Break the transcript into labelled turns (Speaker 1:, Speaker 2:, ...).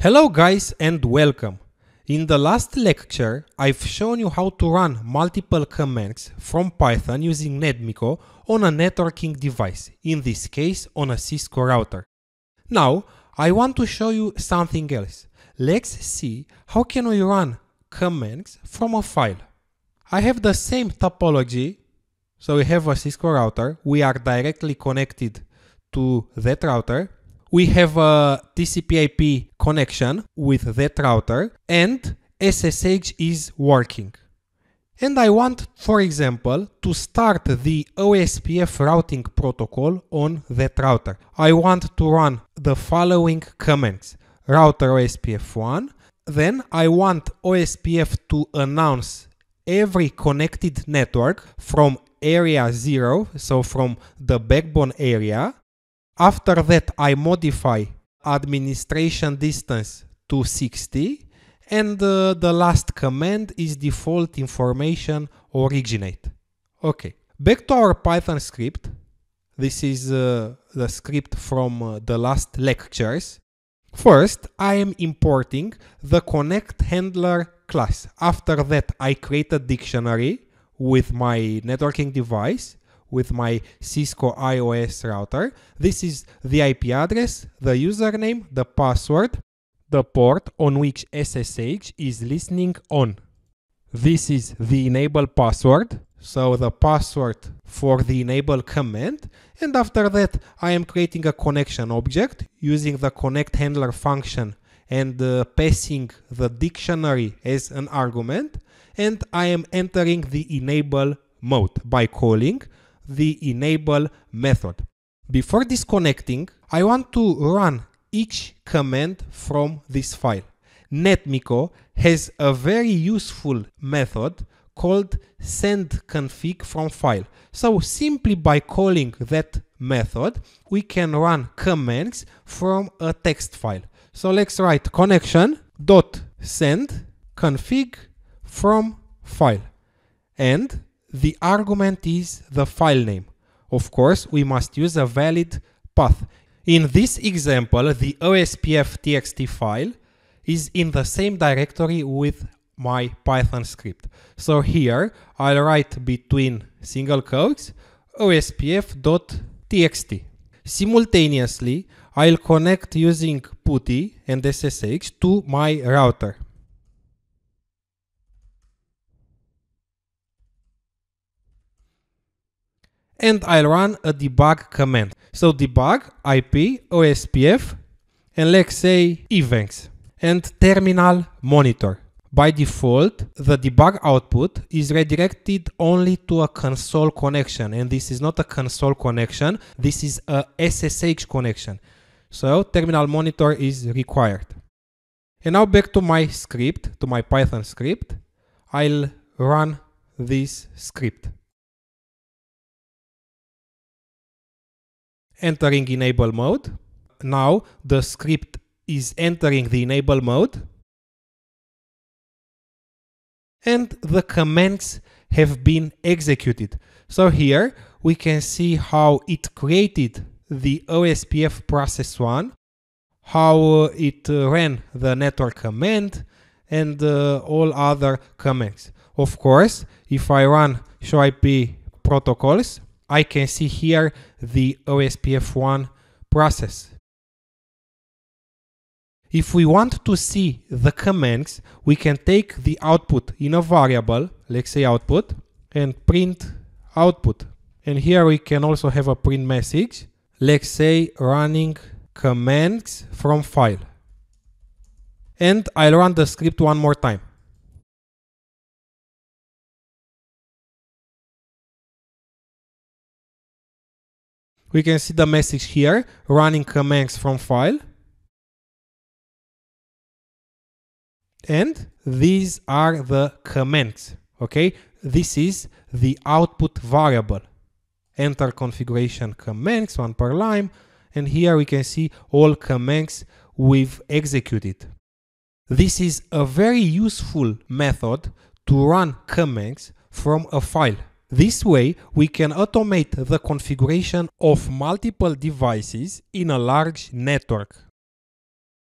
Speaker 1: Hello guys and welcome. In the last lecture, I've shown you how to run multiple commands from Python using NetMiko on a networking device, in this case on a Cisco router. Now, I want to show you something else. Let's see how can we run commands from a file. I have the same topology, so we have a Cisco router, we are directly connected to that router, we have a TCP IP connection with that router and SSH is working. And I want, for example, to start the OSPF routing protocol on that router. I want to run the following commands. Router OSPF1. Then I want OSPF to announce every connected network from area 0, so from the backbone area, after that, I modify administration distance to 60 and uh, the last command is default information originate. Okay, back to our Python script. This is uh, the script from uh, the last lectures. First, I am importing the connect handler class. After that, I create a dictionary with my networking device with my Cisco IOS router. This is the IP address, the username, the password, the port on which SSH is listening on. This is the enable password, so the password for the enable command. And after that, I am creating a connection object using the connect handler function and uh, passing the dictionary as an argument. And I am entering the enable mode by calling the enable method. Before disconnecting, I want to run each command from this file. NetMiko has a very useful method called send config from file. So simply by calling that method, we can run commands from a text file. So let's write connection dot from file and the argument is the file name. Of course, we must use a valid path. In this example, the OSPF txt file is in the same directory with my Python script. So here I'll write between single quotes ospf.txt. Simultaneously, I'll connect using PuTTY and SSH to my router. And I'll run a debug command. So debug IP OSPF and let's say events and terminal monitor. By default, the debug output is redirected only to a console connection and this is not a console connection, this is a SSH connection. So terminal monitor is required. And now back to my script, to my Python script, I'll run this script. Entering enable mode. Now the script is entering the enable mode. And the commands have been executed. So here we can see how it created the OSPF process one, how it ran the network command, and uh, all other commands. Of course, if I run show IP protocols, I can see here the OSPF1 process. If we want to see the commands, we can take the output in a variable, let's say output, and print output. And here we can also have a print message, let's say running commands from file. And I'll run the script one more time. We can see the message here, running commands from file. And these are the commands, okay? This is the output variable. Enter configuration commands, one per line. And here we can see all commands we've executed. This is a very useful method to run commands from a file. This way, we can automate the configuration of multiple devices in a large network.